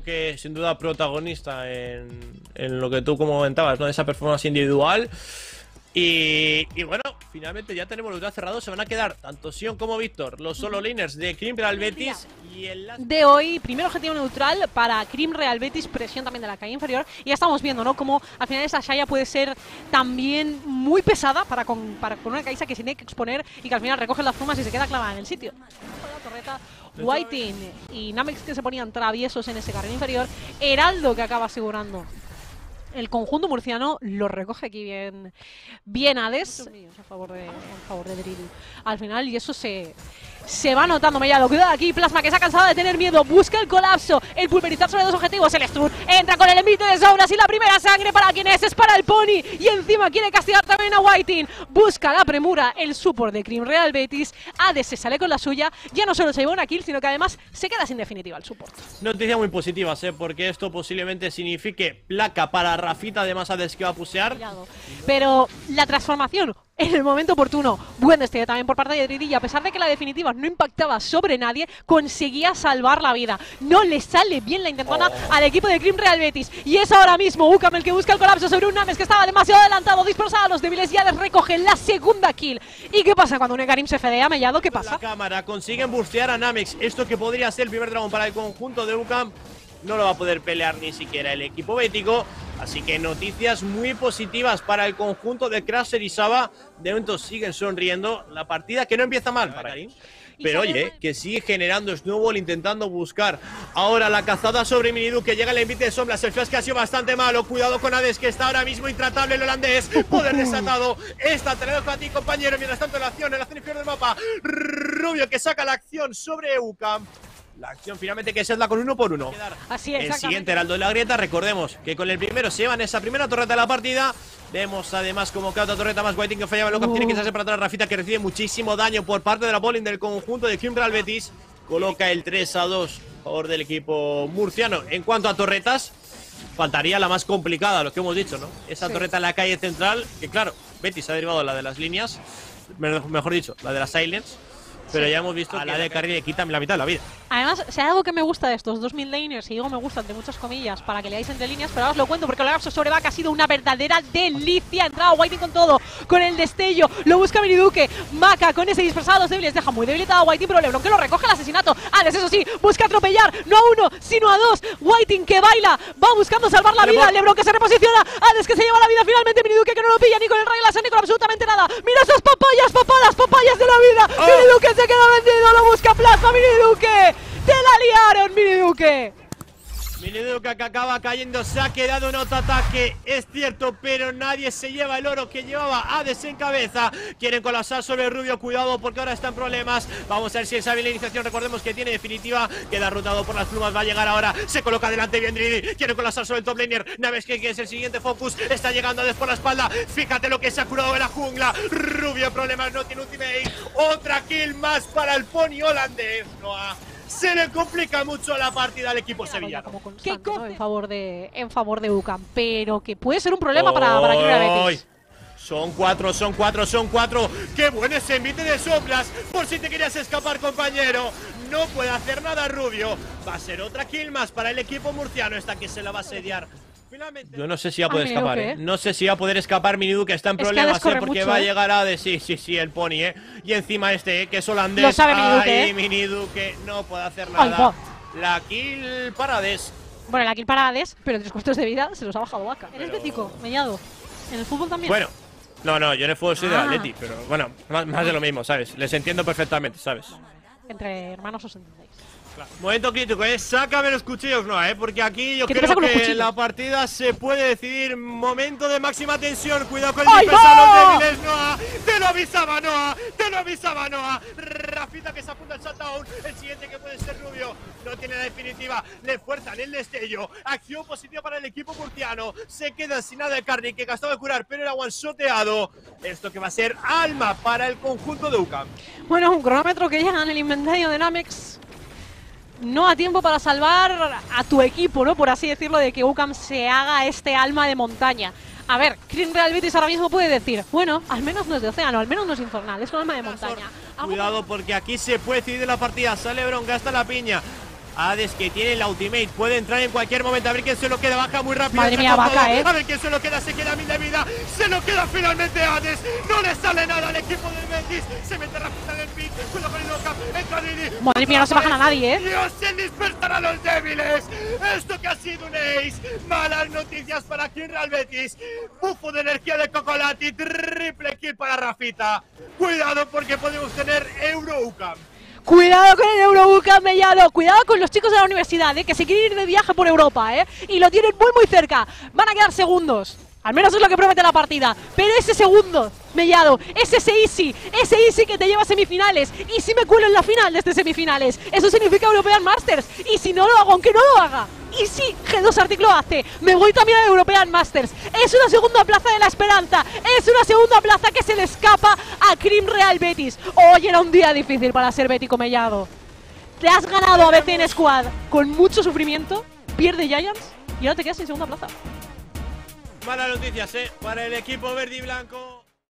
creo que sin duda protagonista en, en lo que tú como comentabas, ¿no? Esa performance individual. Y, y, bueno, finalmente ya tenemos los dos cerrados. Se van a quedar tanto Sion como Víctor, los solo laners de Crim Real Betis. De hoy, primer objetivo neutral para Crim Real Betis, presión también de la calle inferior. Y ya estamos viendo, ¿no? Como al final esa Shaya puede ser también muy pesada para con, para con una Kaisa que se tiene que exponer y que al final recoge las plumas y se queda clavada en el sitio. La torreta, Whiting y Namex que se ponían traviesos en ese carril inferior. Heraldo que acaba asegurando el conjunto murciano lo recoge aquí bien, bien Hades a favor de, a favor de Drill. Al final, y eso se, se va notando Mellado. Cuidado aquí, Plasma que se ha cansado de tener miedo. Busca el colapso. El pulverizar sobre dos objetivos. El stun entra con el envite de sobras y la primera sangre para quien es. Es para el Pony. Y encima quiere castigar también a Whiting. Busca la premura. El support de Cream Real Betis. Hades se sale con la suya. Ya no solo se lleva una kill, sino que además se queda sin definitiva el support. Noticias muy positivas, ¿eh? porque esto posiblemente signifique placa para Rafita. Además, Hades que va a pusear. Pero la transformación en el momento oportuno. Buen destello también por parte de Dridi y a pesar de que la definitiva no impactaba sobre nadie, conseguía salvar la vida. No le sale bien la intentona oh. al equipo de Grim Real Betis. Y es ahora mismo Ukam el que busca el colapso sobre un Names que estaba demasiado adelantado, dispersado a los débiles y les recoge la segunda kill. ¿Y qué pasa cuando un Ekarim se fedea mellado? ¿Qué pasa? La cámara consiguen bustear a Namex. Esto que podría ser el primer dragón para el conjunto de Ukam no lo va a poder pelear ni siquiera el equipo bético. Así que noticias muy positivas para el conjunto de Crasher y Saba. De momento siguen sonriendo. La partida que no empieza mal para Karim. Pero oye, que sigue generando Snowball intentando buscar ahora la cazada sobre Minidu que llega el envite de sombras. El flash que ha sido bastante malo. Cuidado con Hades que está ahora mismo intratable el holandés. Poder desatado. Está teniendo a ti, compañero. Mientras tanto, la acción en la zona inferior del mapa. Rubio que saca la acción sobre Eucam. La acción finalmente que es la con uno por uno. Así es. El siguiente Heraldo de la Grieta. Recordemos que con el primero se llevan esa primera torreta de la partida. Vemos además como cada otra torreta más Whiting que fallaba. Loca tiene que hacerse para atrás Rafita que recibe muchísimo daño por parte de la bowling del conjunto de Kimbrel Betis. Coloca el 3 a 2 a favor del equipo murciano. En cuanto a torretas, faltaría la más complicada, lo que hemos dicho, ¿no? Esa torreta en la calle central, que claro, Betis ha derivado la de las líneas, mejor dicho, la de las Silence pero ya hemos visto a la de carril le quitan la mitad de la vida. Además, si hay algo que me gusta de estos dos laners, y digo me gustan de muchas comillas para que leáis entre líneas, pero ahora os lo cuento porque el lapso sobre vaca ha sido una verdadera delicia. Ha entrado Whiting con todo, con el destello, lo busca Miniduque, Maca con ese dispersado a los débiles, deja muy debilitado a Whiting, pero Lebron que lo recoge el asesinato. Alex, eso sí, busca atropellar, no a uno, sino a dos. Whiting que baila, va buscando salvar la vida. Lebron que se reposiciona, Alex que se lleva la vida finalmente, Miniduque que no lo pilla ni con el rey la ni con absolutamente nada. Mira esas papayas, papadas, papayas de la vida. Oh. Miniduque se queda vendido, lo busca Plasma, Miniduque. ¡Te la liaron, Miniduque! Miniduque que acaba cayendo, se ha quedado en otro ataque, es cierto, pero nadie se lleva el oro que llevaba Hades en cabeza. Quieren colapsar sobre Rubio, cuidado porque ahora está en problemas. Vamos a ver si él sabe la iniciación, recordemos que tiene definitiva, queda rotado por las plumas, va a llegar ahora, se coloca delante bien Dridi, quiere colapsar sobre el top laner, Naves que es el siguiente focus, está llegando a por la espalda, fíjate lo que se ha curado en la jungla, Rubio problemas, no tiene ultimate, otra kill más para el pony holandés, Noah se le complica mucho la partida al equipo sevillano. ¿Qué en favor de en favor de UCAM, pero que puede ser un problema para, para Betis. Son cuatro, son cuatro, son cuatro. ¡Qué buen ese envite de soplas! Por si te querías escapar, compañero. No puede hacer nada Rubio. Va a ser otra kill más para el equipo murciano. Esta que se la va a sediar yo no sé si va a poder escapar, ¿eh? No sé si va a poder escapar Minidu, que está en problemas, ¿eh? Porque va a ¿eh? llegar a de. Sí, sí, sí, el pony, ¿eh? Y encima este, ¿eh? que es holandés. Lo sabe Miniduque, ¿eh? Minidu, que no puede hacer nada. la kill parades. Bueno, la kill parades, pero tres cuartos de vida se los ha bajado vaca. Eres bético, meñado. ¿En el fútbol también? Bueno. No, no, yo en el fútbol soy de ah. Atleti, pero bueno, más, de lo mismo, ¿sabes? Les entiendo perfectamente, ¿sabes? Entre hermanos os entendéis. Momento crítico, ¿eh? Sácame los cuchillos, no, ¿eh? Porque aquí yo creo que la partida se puede decidir. Momento de máxima tensión. Cuidado con el dispersar los débiles, Noah. Te lo avisaba, Noah. Te lo avisaba, Noah. Rafita que se apunta el shutdown. El siguiente que puede ser Rubio. No tiene la definitiva. Le fuerzan el destello. Acción positiva para el equipo murciano. Se queda sin nada de carry que gastaba de curar, pero era one-shoteado. Esto que va a ser alma para el conjunto de UCAM. Bueno, un cronómetro que llega en el inventario de Namex no a tiempo para salvar a tu equipo, ¿no? Por así decirlo, de que UCAM se haga este alma de montaña. A ver, Green Real Betis ahora mismo puede decir, bueno, al menos no es de océano, al menos no es infernal, es un alma de montaña. Cuidado porque aquí se puede decidir la partida, sale Bron, gasta la piña. Hades que tiene la ultimate, puede entrar en cualquier momento. A ver quién se lo queda, baja muy rápido. Madre mía, vaca, eh. A ver quién se lo queda, se queda mil de vida. Se lo queda finalmente Hades. No le sale nada al equipo del Betis. Se mete rápido en el pit. Cuidado con el knockup. Entra Didi. Madre mía, no se bajan a nadie, eh. Dios, se despertar a los débiles. Esto que ha sido un ace. Malas noticias para King Real Betis. Bufo de energía de Cocolati. Triple kill para Rafita. Cuidado porque podemos tener Eurocup. Cuidado con el Eurobuca Mellado, cuidado con los chicos de la universidad, ¿eh? que se quieren ir de viaje por Europa, ¿eh? y lo tienen muy muy cerca. Van a quedar segundos. Al menos es lo que promete la partida. Pero ese segundo, Mellado, es ese easy, ese easy que te lleva a semifinales. Y si me cuelo en la final de este semifinales, eso significa European Masters. Y si no lo hago, aunque no lo haga, y si G2 Artículo hace, me voy también a European Masters. Es una segunda plaza de la esperanza, es una segunda plaza que se le escapa a Cream Real Betis. Hoy era un día difícil para ser Bético Mellado. Te has ganado a BCN Squad con mucho sufrimiento, pierde Giants y ahora te quedas en segunda plaza. Malas noticias, ¿eh? Para el equipo verde y blanco.